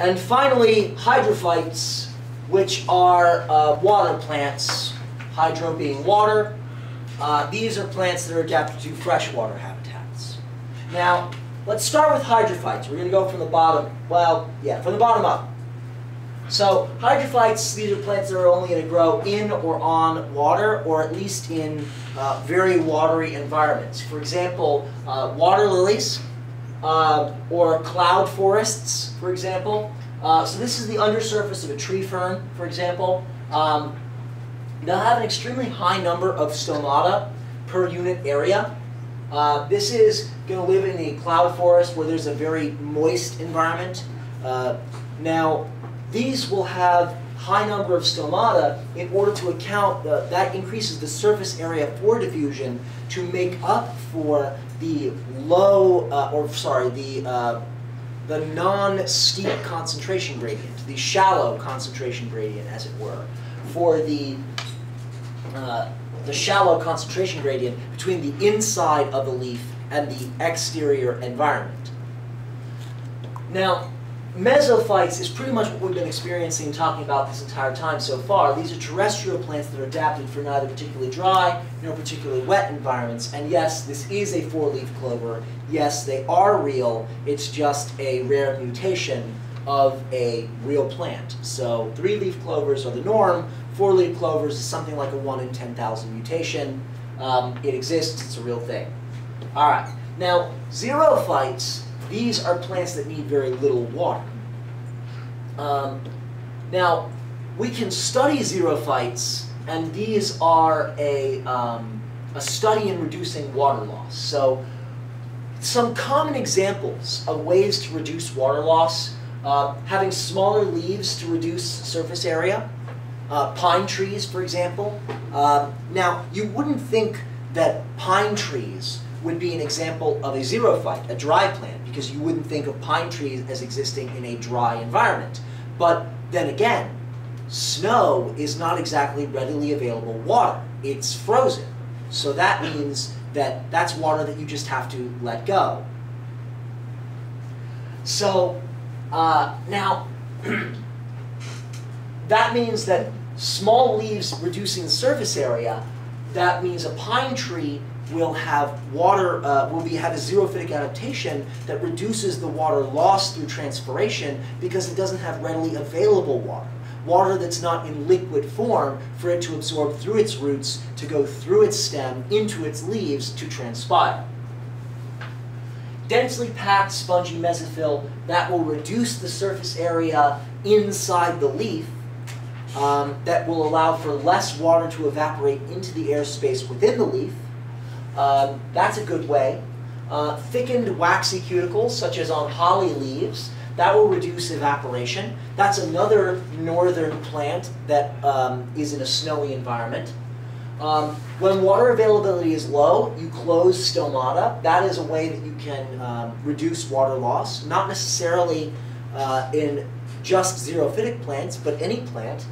And finally, hydrophytes, which are uh, water plants, hydro being water. Uh, these are plants that are adapted to freshwater habitats. Now, let's start with hydrophytes. We're going to go from the bottom, well, yeah, from the bottom up. So hydrophytes, these are plants that are only going to grow in or on water, or at least in uh, very watery environments. For example, uh, water lilies, uh, or cloud forests, for example. Uh, so this is the undersurface of a tree fern, for example. Um, they'll have an extremely high number of stomata per unit area. Uh, this is going to live in the cloud forest where there's a very moist environment. Uh, now, these will have high number of stomata in order to account, uh, that increases the surface area for diffusion to make up for the low, uh, or sorry, the, uh, the non-steep concentration gradient, the shallow concentration gradient, as it were, for the, uh, the shallow concentration gradient between the inside of the leaf and the exterior environment. Now, mesophytes is pretty much what we've been experiencing and talking about this entire time so far. These are terrestrial plants that are adapted for neither particularly dry nor particularly wet environments. And yes, this is a four-leaf clover. Yes, they are real. It's just a rare mutation of a real plant. So three-leaf clovers are the norm. Four-leaf clovers is something like a 1 in 10,000 mutation. Um, it exists. It's a real thing. All right. Now, xerophytes these are plants that need very little water. Um, now, we can study xerophytes, and these are a, um, a study in reducing water loss. So, some common examples of ways to reduce water loss, uh, having smaller leaves to reduce surface area, uh, pine trees, for example. Uh, now, you wouldn't think that pine trees would be an example of a xerophyte, a dry plant, because you wouldn't think of pine trees as existing in a dry environment. But then again, snow is not exactly readily available water. It's frozen. So that means that that's water that you just have to let go. So uh, now, that means that small leaves reducing the surface area, that means a pine tree will have water, uh, will be, have a xerophytic adaptation that reduces the water loss through transpiration because it doesn't have readily available water. Water that's not in liquid form for it to absorb through its roots, to go through its stem, into its leaves, to transpire. Densely packed spongy mesophyll, that will reduce the surface area inside the leaf um, that will allow for less water to evaporate into the airspace within the leaf um, that's a good way. Uh, thickened waxy cuticles, such as on holly leaves, that will reduce evaporation. That's another northern plant that um, is in a snowy environment. Um, when water availability is low, you close stomata. That is a way that you can um, reduce water loss, not necessarily uh, in just xerophytic plants, but any plant.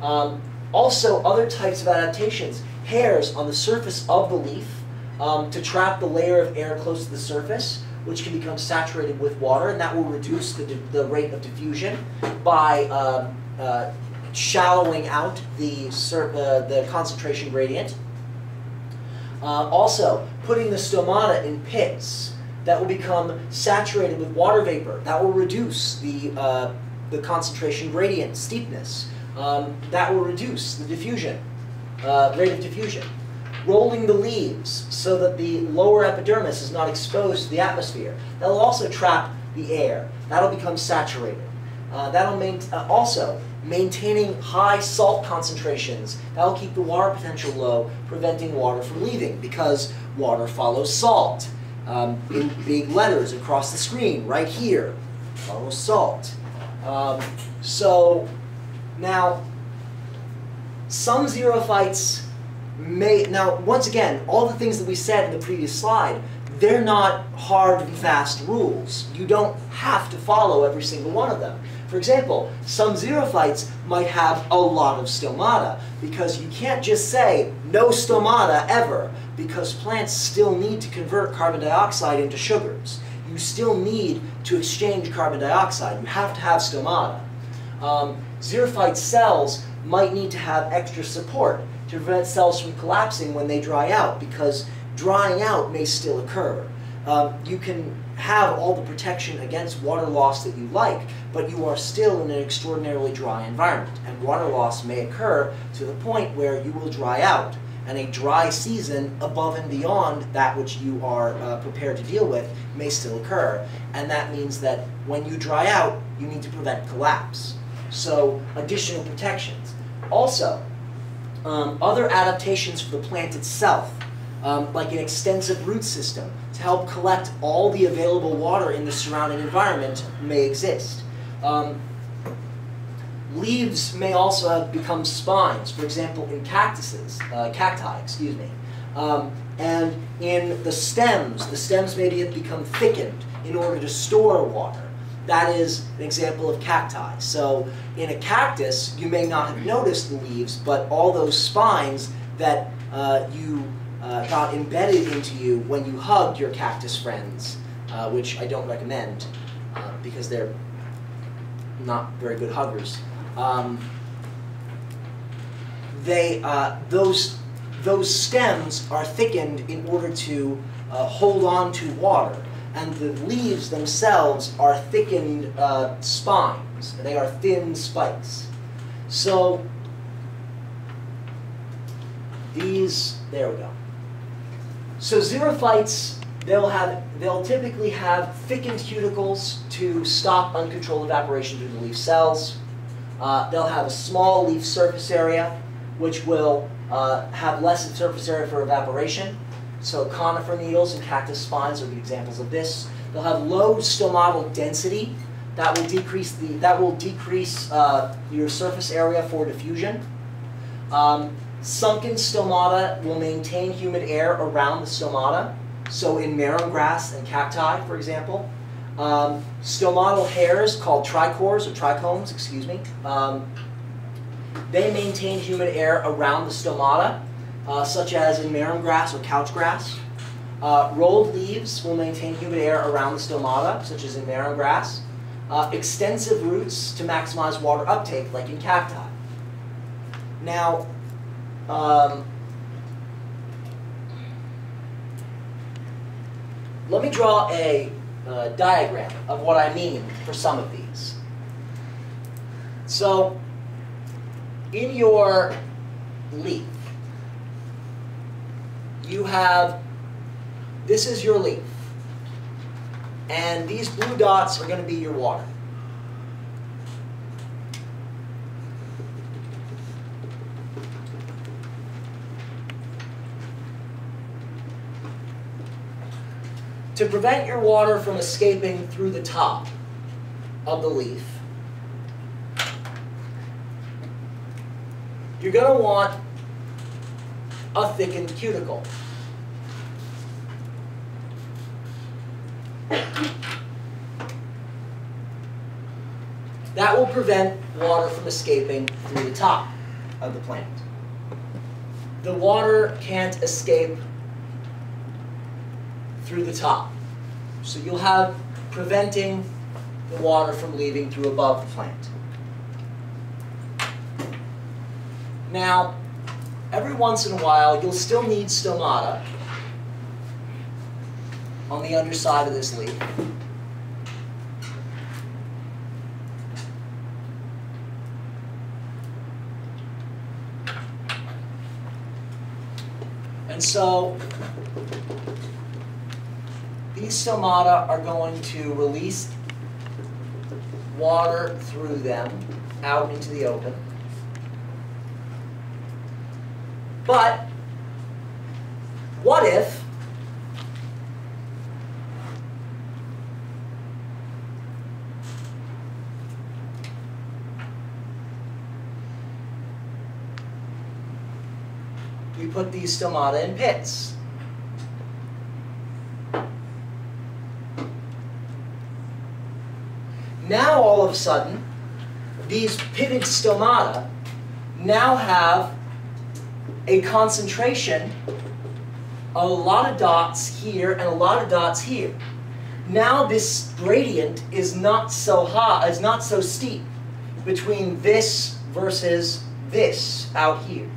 Um, also, other types of adaptations. Hairs on the surface of the leaf um, to trap the layer of air close to the surface, which can become saturated with water, and that will reduce the, the rate of diffusion by um, uh, shallowing out the, uh, the concentration gradient. Uh, also, putting the stomata in pits that will become saturated with water vapor. That will reduce the, uh, the concentration gradient steepness. Um, that will reduce the diffusion, uh, rate of diffusion rolling the leaves so that the lower epidermis is not exposed to the atmosphere. That'll also trap the air. That'll become saturated. Uh, that'll main uh, also maintaining high salt concentrations. That'll keep the water potential low, preventing water from leaving because water follows salt. Um, in big letters across the screen, right here, follows salt. Um, so now, some xerophytes may, now once again, all the things that we said in the previous slide, they're not hard and fast rules. You don't have to follow every single one of them. For example, some xerophytes might have a lot of stomata because you can't just say no stomata ever because plants still need to convert carbon dioxide into sugars. you still need to exchange carbon dioxide. You have to have stomata. Um, xerophyte cells might need to have extra support to prevent cells from collapsing when they dry out because drying out may still occur. Um, you can have all the protection against water loss that you like, but you are still in an extraordinarily dry environment. And water loss may occur to the point where you will dry out. And a dry season above and beyond that which you are uh, prepared to deal with may still occur. And that means that when you dry out, you need to prevent collapse. So additional protections. Also, um, other adaptations for the plant itself, um, like an extensive root system to help collect all the available water in the surrounding environment may exist. Um, leaves may also have become spines, for example, in cactuses, uh, cacti, excuse me. Um, and in the stems, the stems may have become thickened in order to store water. That is an example of cacti. So in a cactus, you may not have noticed the leaves, but all those spines that uh, you uh, got embedded into you when you hugged your cactus friends, uh, which I don't recommend uh, because they're not very good huggers. Um, they, uh, those, those stems are thickened in order to uh, hold on to water and the leaves themselves are thickened uh, spines. They are thin spikes. So these, there we go. So xerophytes, they'll have, they'll typically have thickened cuticles to stop uncontrolled evaporation through the leaf cells. Uh, they'll have a small leaf surface area, which will uh, have less surface area for evaporation. So conifer needles and cactus spines are the examples of this. They'll have low stomatal density. That will decrease the that will decrease uh, your surface area for diffusion. Um, sunken stomata will maintain humid air around the stomata. So in marram grass and cacti, for example. Um, stomatal hairs called trichores or trichomes, excuse me. Um, they maintain humid air around the stomata uh, such as in marram grass or couch grass. Uh, rolled leaves will maintain humid air around the stomata, such as in marram grass. Uh, extensive roots to maximize water uptake, like in cacti. Now, um, let me draw a uh, diagram of what I mean for some of these. So, in your leaf, you have, this is your leaf. And these blue dots are going to be your water. To prevent your water from escaping through the top of the leaf, you're going to want a thickened cuticle. That will prevent water from escaping through the top of the plant. The water can't escape through the top. So you'll have preventing the water from leaving through above the plant. Now, every once in a while, you'll still need stomata on the underside of this leaf. And so these stomata are going to release water through them out into the open. But what if we put these stomata in pits? Now all of a sudden, these pitted stomata now have a concentration a lot of dots here and a lot of dots here. now this gradient is not so high, is not so steep between this versus this out here.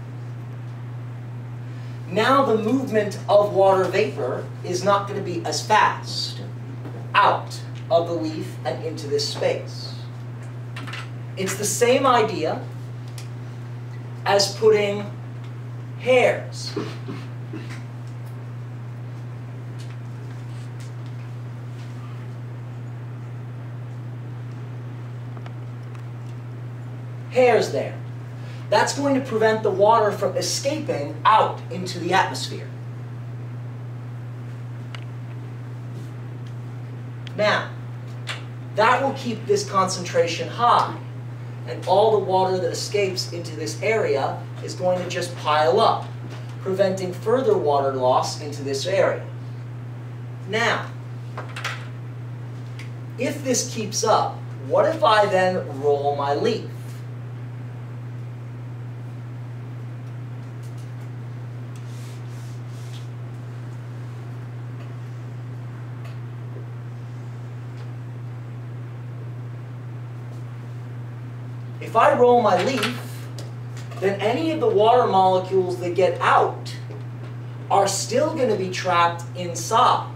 Now the movement of water vapor is not going to be as fast out of the leaf and into this space. It's the same idea as putting hairs hairs there. That's going to prevent the water from escaping out into the atmosphere. Now, that will keep this concentration high. And all the water that escapes into this area is going to just pile up, preventing further water loss into this area. Now, if this keeps up, what if I then roll my leaf? If I roll my leaf, then any of the water molecules that get out are still going to be trapped inside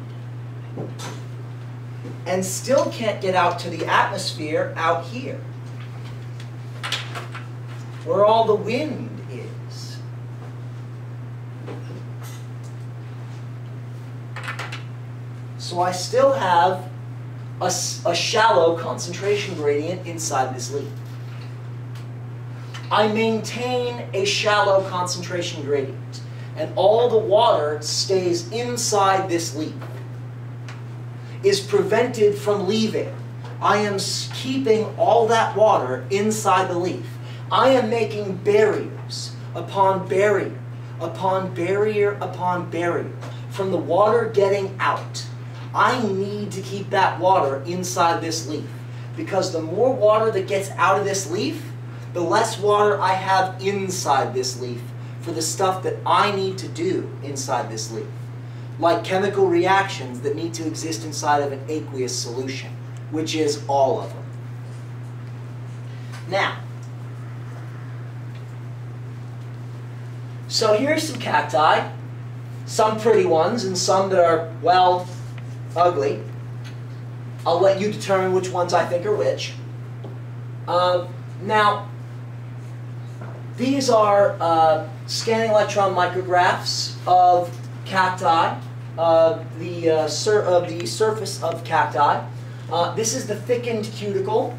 and still can't get out to the atmosphere out here where all the wind is. So I still have a, a shallow concentration gradient inside this leaf. I maintain a shallow concentration gradient, and all the water stays inside this leaf, is prevented from leaving. I am keeping all that water inside the leaf. I am making barriers upon barrier, upon barrier, upon barrier, from the water getting out. I need to keep that water inside this leaf, because the more water that gets out of this leaf, the less water I have inside this leaf for the stuff that I need to do inside this leaf, like chemical reactions that need to exist inside of an aqueous solution, which is all of them. Now, so here's some cacti, some pretty ones and some that are, well, ugly. I'll let you determine which ones I think are which. Um, now, these are uh, scanning electron micrographs of cacti, uh, the, uh, of the surface of cacti. Uh, this is the thickened cuticle.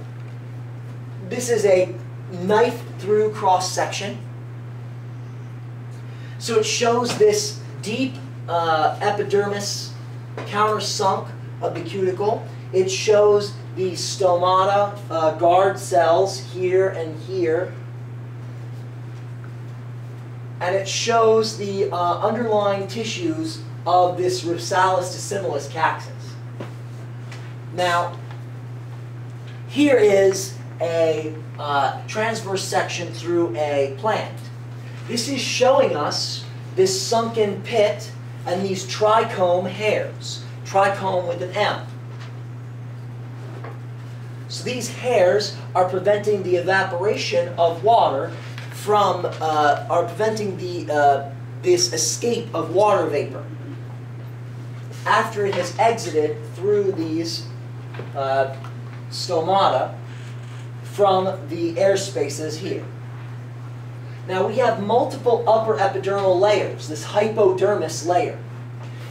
This is a knife through cross section. So it shows this deep uh, epidermis countersunk of the cuticle. It shows the stomata uh, guard cells here and here and it shows the uh, underlying tissues of this Rhipsalis dissimilis cactus. Now, here is a uh, transverse section through a plant. This is showing us this sunken pit and these trichome hairs, trichome with an M. So these hairs are preventing the evaporation of water from, uh, are preventing the, uh, this escape of water vapor after it has exited through these uh, stomata from the air spaces here. Now we have multiple upper epidermal layers, this hypodermis layer.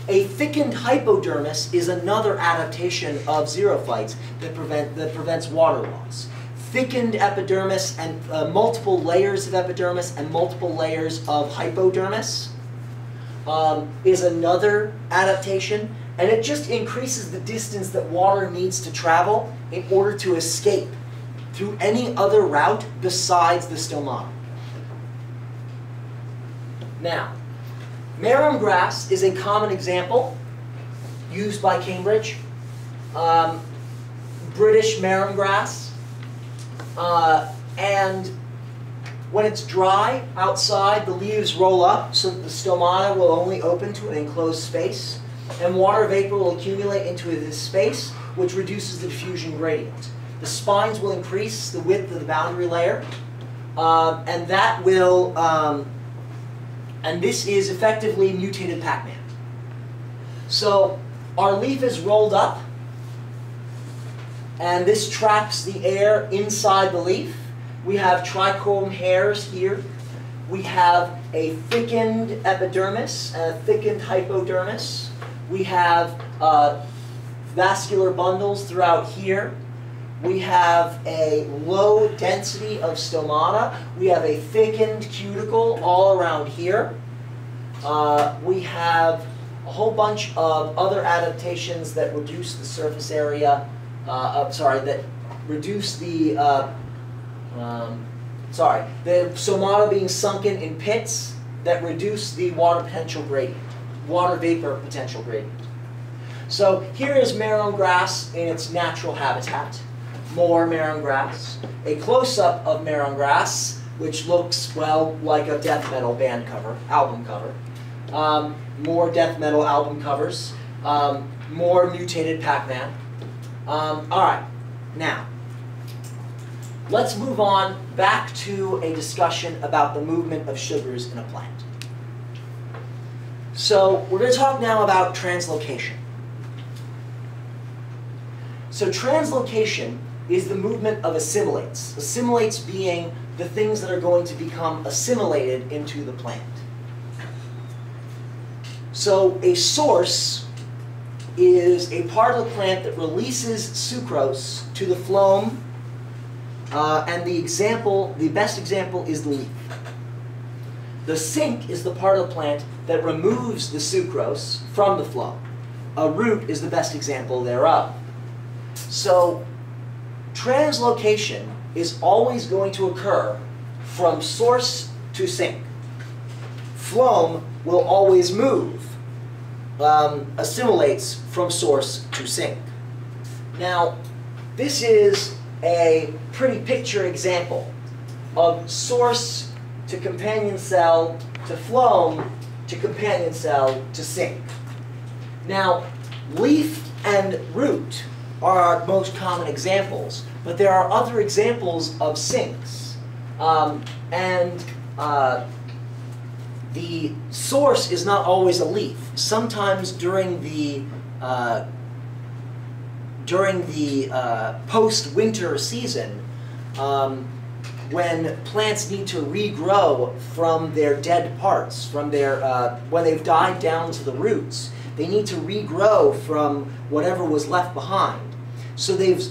A thickened hypodermis is another adaptation of xerophytes that, prevent, that prevents water loss thickened epidermis and uh, multiple layers of epidermis and multiple layers of hypodermis um, is another adaptation. And it just increases the distance that water needs to travel in order to escape through any other route besides the stomata. Now, marram grass is a common example used by Cambridge. Um, British marram grass uh, and when it's dry outside, the leaves roll up so that the stomata will only open to an enclosed space. and water vapor will accumulate into this space, which reduces the diffusion gradient. The spines will increase the width of the boundary layer, uh, and that will, um, and this is effectively mutated Pac-Man. So our leaf is rolled up, and this traps the air inside the leaf. We have trichome hairs here. We have a thickened epidermis a thickened hypodermis. We have uh, vascular bundles throughout here. We have a low density of stomata. We have a thickened cuticle all around here. Uh, we have a whole bunch of other adaptations that reduce the surface area, uh, sorry, that reduce the, uh, um, sorry, the stomata being sunken in pits that reduce the water potential gradient, water vapor potential gradient. So here is marram grass in its natural habitat more marram grass, a close-up of marram grass, which looks, well, like a death metal band cover, album cover. Um, more death metal album covers, um, more mutated Pac-Man. Um, all right, now, let's move on back to a discussion about the movement of sugars in a plant. So we're going to talk now about translocation. So translocation is the movement of assimilates. Assimilates being the things that are going to become assimilated into the plant. So a source is a part of the plant that releases sucrose to the phloem, uh, and the example, the best example is the leaf. The sink is the part of the plant that removes the sucrose from the phloem. A root is the best example thereof. So translocation is always going to occur from source to sink. Phloem will always move, um, assimilates from source to sink. Now, this is a pretty picture example of source to companion cell to phloem to companion cell to sink. Now, leaf and root are our most common examples, but there are other examples of sinks. Um, and uh, the source is not always a leaf. Sometimes during the uh, during the uh, post-winter season, um, when plants need to regrow from their dead parts, from their uh, when they've died down to the roots, they need to regrow from whatever was left behind. So they've